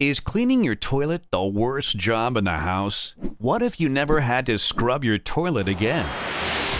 Is cleaning your toilet the worst job in the house? What if you never had to scrub your toilet again?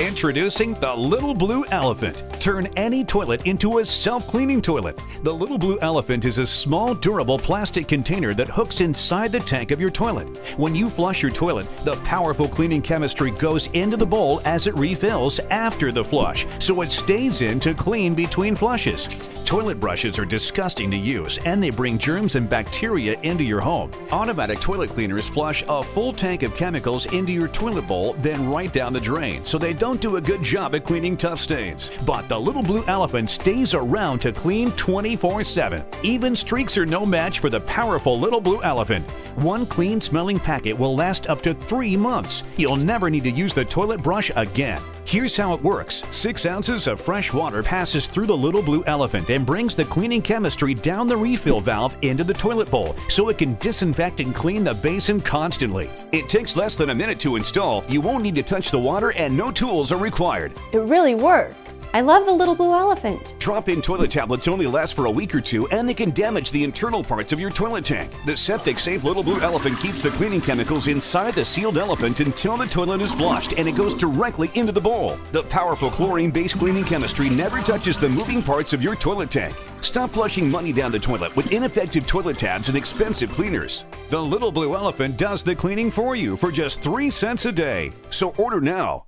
Introducing the Little Blue Elephant. Turn any toilet into a self-cleaning toilet. The Little Blue Elephant is a small, durable plastic container that hooks inside the tank of your toilet. When you flush your toilet, the powerful cleaning chemistry goes into the bowl as it refills after the flush, so it stays in to clean between flushes. Toilet brushes are disgusting to use and they bring germs and bacteria into your home. Automatic toilet cleaners flush a full tank of chemicals into your toilet bowl, then right down the drain, so they don't do a good job at cleaning tough stains. But the Little Blue Elephant stays around to clean 24 7. Even streaks are no match for the powerful Little Blue Elephant. One clean smelling packet will last up to three months. You'll never need to use the toilet brush again. Here's how it works. Six ounces of fresh water passes through the little blue elephant and brings the cleaning chemistry down the refill valve into the toilet bowl so it can disinfect and clean the basin constantly. It takes less than a minute to install. You won't need to touch the water and no tools are required. It really works. I love the little blue elephant. Drop-in toilet tablets only last for a week or two and they can damage the internal parts of your toilet tank. The septic safe Little Blue Elephant keeps the cleaning chemicals inside the sealed elephant until the toilet is flushed and it goes directly into the bowl. The powerful chlorine-based cleaning chemistry never touches the moving parts of your toilet tank. Stop flushing money down the toilet with ineffective toilet tabs and expensive cleaners. The Little Blue Elephant does the cleaning for you for just 3 cents a day. So order now